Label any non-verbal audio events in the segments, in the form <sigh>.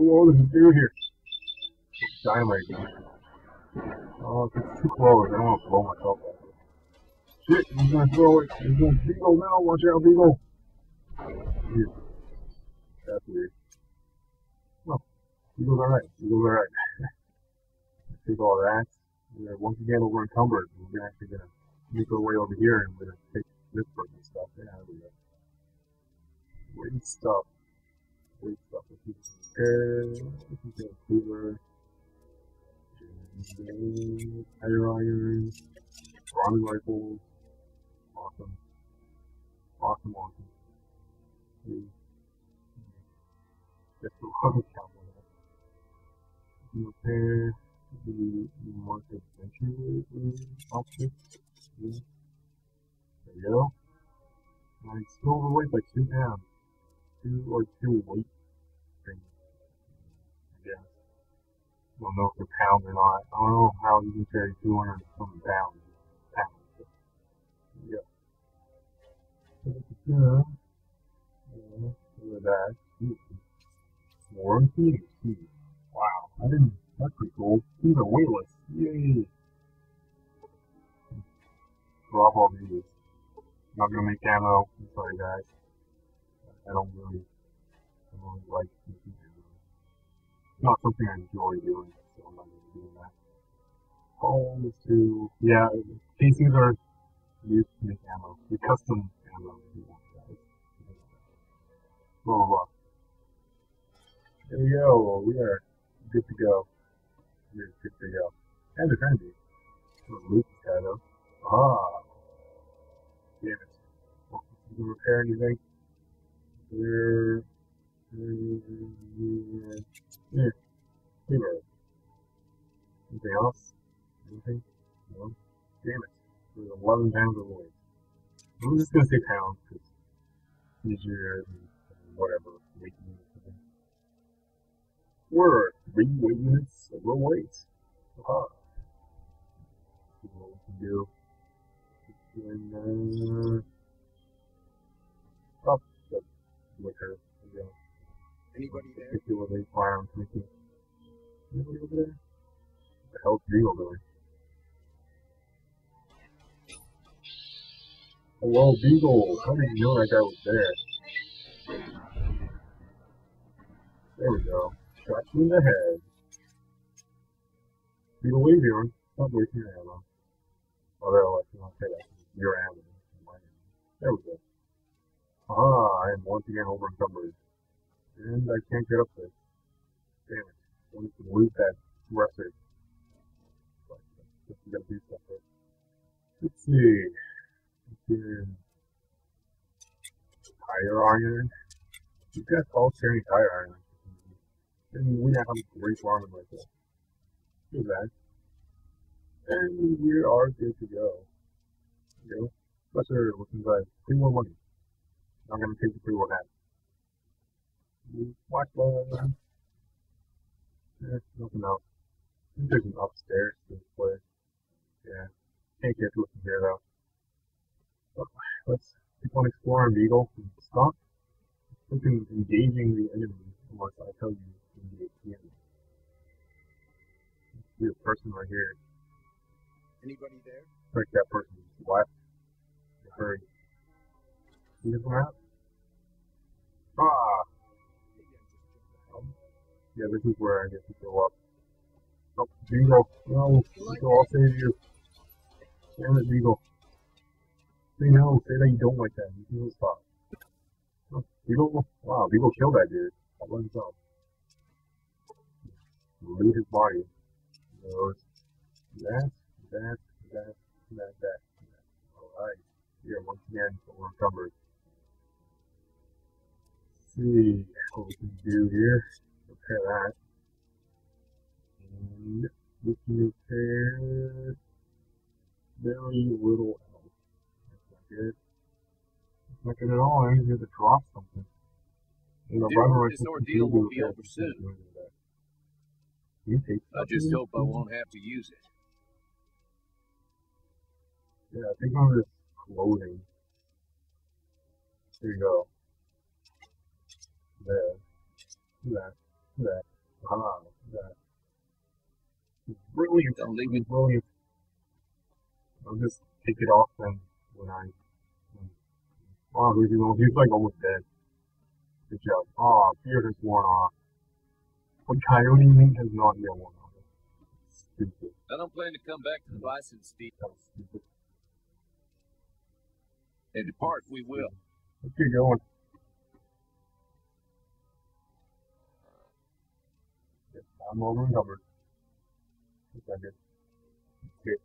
Oh, there's a dude here. Dynamite. Oh, it's too close, I don't want to blow myself up. Shit, he's gonna throw it. He's gonna Beagle now. Watch out, Beagle. Weird. That's weird. Oh, Beagle's alright. Beagle's alright. <laughs> Take all that. We're once again over encumbered. We're actually gonna make our way over here and we're gonna take this person's stuff. Yeah, we go. Great stuff. It cooler. Tire iron. Bronze rifles. Awesome. Awesome, awesome. See. Just the wrong cowboy. Repair the mark adventure option. There you go. I'm still overweight by two pounds. Two or two weight things. I guess. Don't know if they're pounds or not. I don't know how you can carry 200 something pounds. Pounds. But, yeah. Yeah. Look at that. More heat. Wow. I didn't that's pretty cool. These are weightless. Yay! Drop all these. Not gonna make ammo. I'm sorry guys. I don't really, I don't really like ammo. It's not something I enjoy doing, so I'm not gonna do that. Holes to, yeah, casings are used to make ammo. The custom ammo. Blah blah blah. There we go. We are good to go. Here's good to go. And it's empty. Loot guy though. Ah. Damn it. Well, can repair anything. Here. Anything else? Anything? No? Damn it. There's 11 pounds of weight. I'm just gonna say pounds because easier and whatever. Making We're three weight units of weight. Aha. See what we can do. And, uh, oh, liquor. Anybody there? Firearms making. Anybody over there? What the hell's Beagle doing? Hello, Beagle. How did you know that guy was there? There we go. Shot you in the head. Beagle, what are you doing? Stop wasting your ammo. Like, you know, okay, that's your ammo. There we go. Ah, I am once again over encumbered. And I can't get up there. Damn it. I need to loot that dresser. Uh, just gotta do stuff first. Let's see. Again. Tire iron. You guys all carry tire iron. And we have a great farming like that. Do that. And we are good to go. You know? Especially looking like three more money. I'm gonna take the three more hat. Watch ball. Eh, nothing else. I think there's an upstairs to this place. Yeah. Can't get to it from here though. But let's keep on exploring Beagle and stop looking engaging the enemy unless I tell you to engage the enemy. See a person right here. Anybody there? Like that person just left. Hurry. See this one out? Ah! Yeah, this is where I get to go up. Oh, Beagle. No, Beagle, I'll save you. Damn it, Beagle. Say no, say that you don't like that. Beagle, stop. Oh, Beagle, wow, Beagle killed that dude. All by himself. Loot his body. Goes that, that, that, that, that. Alright. Here, once again, we're covered. See what we can do here. Repair that. And we can repair very little else. That's not good. That's not good at all. I need to drop something. And the runner this ordeal won't be over soon. I just hope I won't have to use it. Yeah, I think I'm this clothing. There you go. There. Do that. That. Look that. Brilliant. Don't leave me. Brilliant. I'll just take it off then when I. Oh, he's, he's like almost dead. Good job. Ah, beard is worn off. But coyote meat has not yet worn off. Stupid. I don't plan to come back to the bison, Steve. And depart we will. Let's get going. Yes, I'm over and covered. Yes, I did. Okay.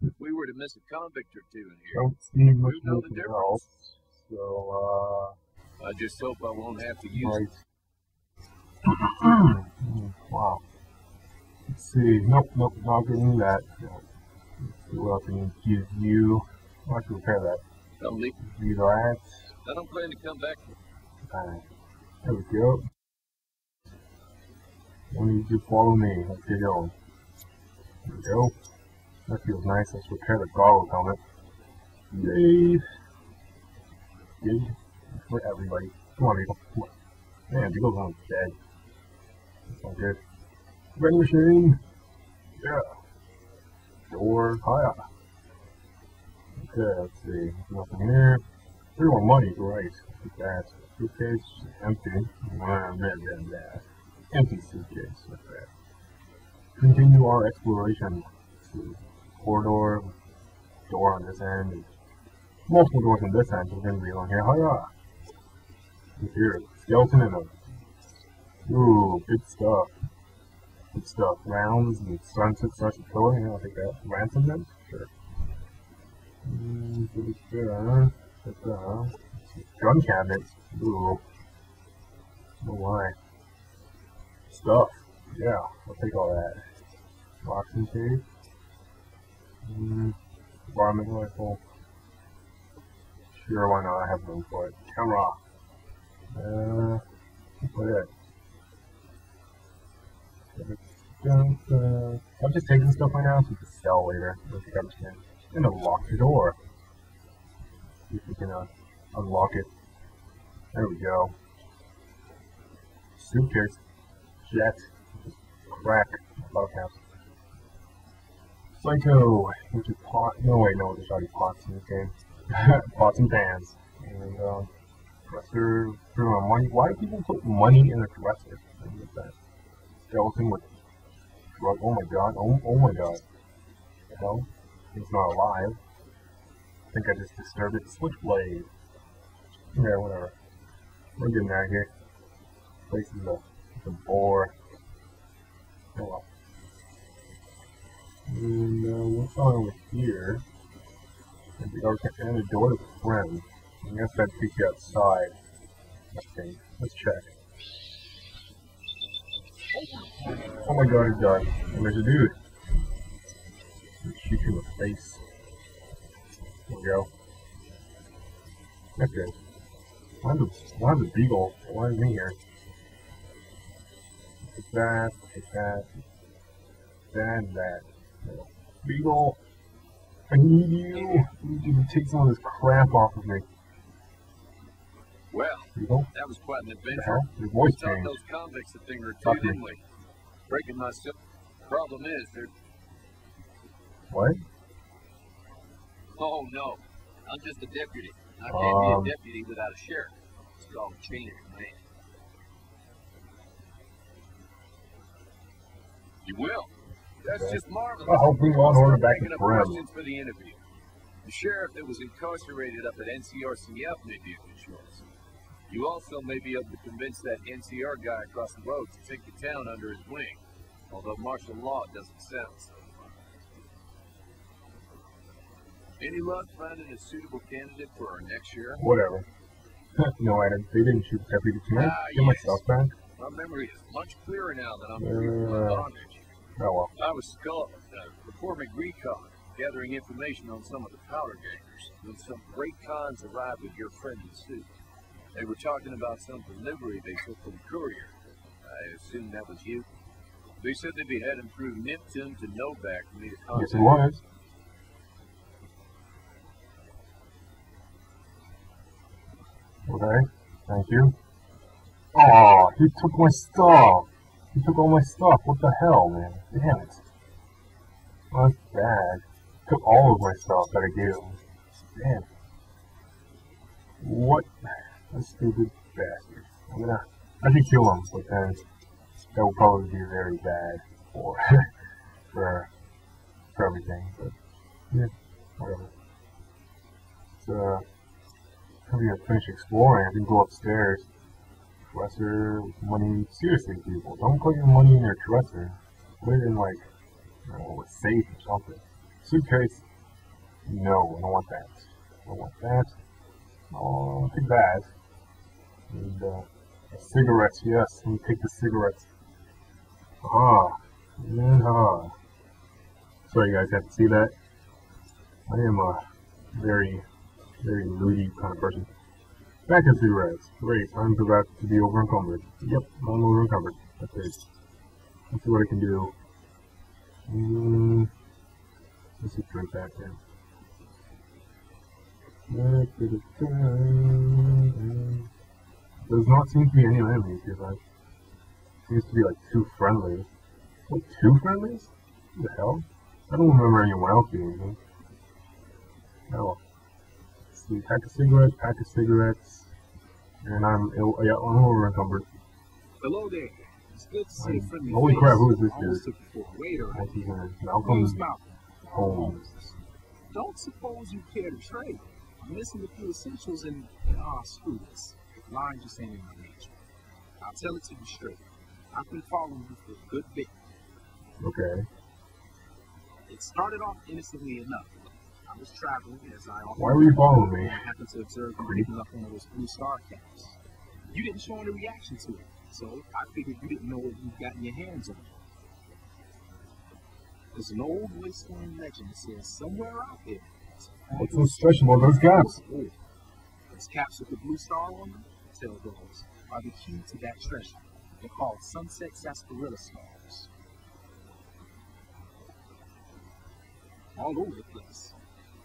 If we were to miss a convict or two in here, Don't see much you know the else. difference. So, I just hope I won't have to uh, use it. right. <clears throat> Hmm, wow. Let's see. Nope, nope, not getting that. Let's see what I can give you. I have to repair that. Leave. Do that. I don't plan to come back. Alright. There we go. I need you to follow me. Let's get going. There we go. That feels nice. Let's repair the goggles helmet. Yay! Yay. For everybody. Come on, Beagle. Come on. Man, Beagle's on dead. That's not good. Vending machine! Yeah. Door. Hiya. Okay, let's see. Nothing here. Three more money, great. That suitcase empty. Blah, blah, blah, blah. Empty suitcase. That. Continue our exploration. See, corridor, door on this end, multiple doors on this end. so We're gonna be on here. Hiya! Here? Skeleton and a. Ooh, good stuff. Good stuff. Rounds and sunset starts to kill. Yeah, I'll take that. Ransom them? Sure. Mm, pretty uh, gun cabinets. Ooh. Oh why? Stuff. Yeah, I'll take all that. Boxing tape. Mm, varmint rifle. Sure, why not? I have room for it. Camera. Uh, what it? I'm just taking stuff right now so we can sell later. Let's grab. And unlock the door. See if we can uh, unlock it. There we go. Suitcase. Jet. Crack. Caps. Psycho. Which is pot. No, wait, no, there's already pots in this game. <laughs> pots and pans. And, um, dresser. Money. Why do people put money in a dresser? That. Skeleton with drug. Oh my god. Oh, oh my god. Hell? It's not alive. I think I just disturbed it. Switchblade. Yeah, whatever. We're getting out of here. Place is a, it's a bore. Oh well. And uh, what's on over here? And the, okay, and the door to the friend. I guess that takes you outside. Okay, let's check. Oh my god, he's done. And there's a dude. In the face. There we go. That's good. Why the, why the beagle? Why is me here? Take that, take that, that, and that. Beagle, I need you. I need you to take some of this crap off of me. Well, Beagle, that was quite an adventure. Your We voice taught changed. those convicts a thing or two, to didn't we? Breaking myself. Problem is, they're. What? Oh no, I'm just a deputy. I can't Um. be a deputy without a sheriff. It's called chain of command. You will. That's Okay. just marvelous. Well, hopefully law and order back in questions for the interview. The sheriff that was incarcerated up at NCRCF may be of good choice. You also may be able to convince that NCR guy across the road to take the town under his wing, although martial law doesn't sound so Any luck finding a suitable candidate for our next sheriff? Whatever. <laughs> no, I didn't. They didn't shoot the deputy tonight. Ah, Get my yes. stuff back. My memory is much clearer now that I'm my Uh. bondage. Oh well. I was Scotland, uh, performing recon, gathering information on some of the powder gangers, when some Great Khans arrived with your friendly suit. They were talking about some delivery they took from courier. I assume that was you. They said they'd be heading through Nipton to Novac to meet a Yes, it was. Okay, thank you. Oh, he took my stuff. He took all my stuff. What the hell, man? Damn it. That's bad. Took all of my stuff that I gave him. Damn. What a stupid bastard. I'm gonna, I should kill him, but then that will probably be very bad for, <laughs> for, for everything. But, yeah, whatever. So, uh, I'm gonna finish exploring. I can go upstairs. Dresser, money. Seriously, people, don't put your money in your dresser. Put it in like, I know, a safe or something. Suitcase. No, I don't want that. I don't want that. Oh, take that. And uh, cigarettes, yes. Let me take the cigarettes. Ah, and ah. Sorry, you guys have to see that. I am a very, very moody kind of person. Back to cigarettes. Great, I'm about to be over encumbered. Yep, I'm over encumbered. It. Let's see what I can do. Mm, let's just drink that then. Does not seem to be any enemies here, but seems to be like two friendly. What, two friendlies? What the hell? I don't remember anyone else being anything. Oh. See, pack of cigarettes, pack of cigarettes. And I'm ill, yeah, I'm over encumbered. Hello there. It's good to see a friendly Holy face. crap, who is this dude? took you for a waiter. What's his name? Malcolm? Holmes. Don't suppose you care to trade. I'm missing a few essentials and ah, screw this. Lying just ain't in my nature. I'll tell it to you straight. I've been following you for a good bit. Okay. It started off innocently enough. Was traveling as I often Why were you following me? I happened to observe you picking up one of those blue star caps. You didn't show any reaction to it, so I figured you didn't know what you'd gotten your hands on. There's an old wasteland legend that says somewhere out there. What's so special about those caps? Those caps with the blue star on them, tell those, are the key to that treasure. They're called Sunset Sarsaparilla Stars. All over the place.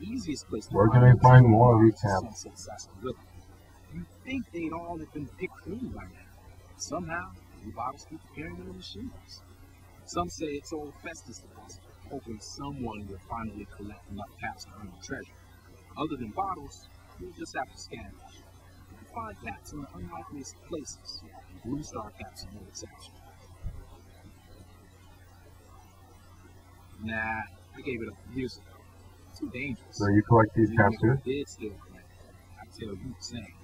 Easiest place to Where can I find more of these is caps? Sunset Sarsaparilla. You'd think they'd all have been picked clean by now. Somehow, the bottles keep appearing in the machines. Some say it's old Festus deposit, hoping someone will finally collect enough caps to earn the treasure. Other than bottles, you'll just have to scavenge. You find caps in the unlikeliest places. Blue star caps are no exception. Nah, I gave it up years ago. Too dangerous. So you collect these caps too? Did still collect I tell you the same.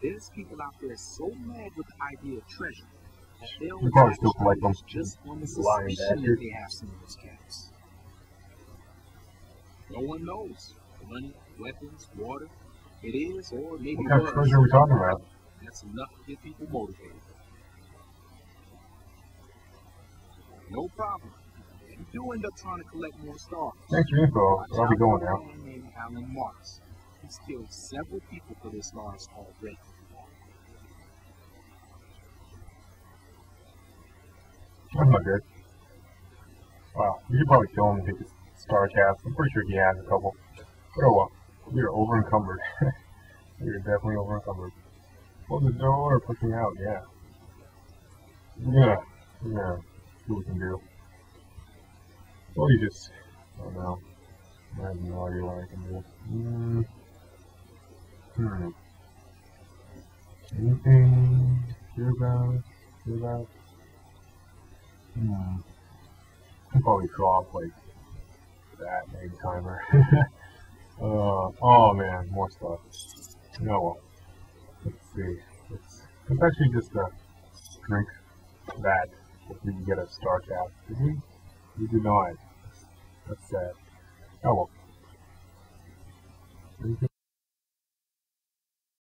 There's people out there so mad with the idea of treasure that they'll You probably still collect them. just on the suspicion that they have some of those caps. No one knows. Money, weapons, water. It is, or maybe What kind of treasure are we talking about? That's enough to get people motivated. No problem. If you do end up trying to collect more stars, Thanks for info. I'll be going now. named Allen Marks. He's killed several people for this stars already. That's not good. Wow, we should probably kill him and take his star caps. I'm pretty sure he has a couple. But oh well, we are over encumbered. we <laughs> are definitely over encumbered. Close the door or push me out, yeah. Yeah, yeah. See what we can do. Well, you just, I don't know. I have no idea what I can do. Hmm. Hmm. Anything? Hear about? Hear about? Hmm. I'll probably draw like that maybe timer. <laughs> uh, oh man, more stuff. No, let's see. Let's, actually just uh, drink that if we can get a star cap. Did we? We did not. That's sad. Oh well.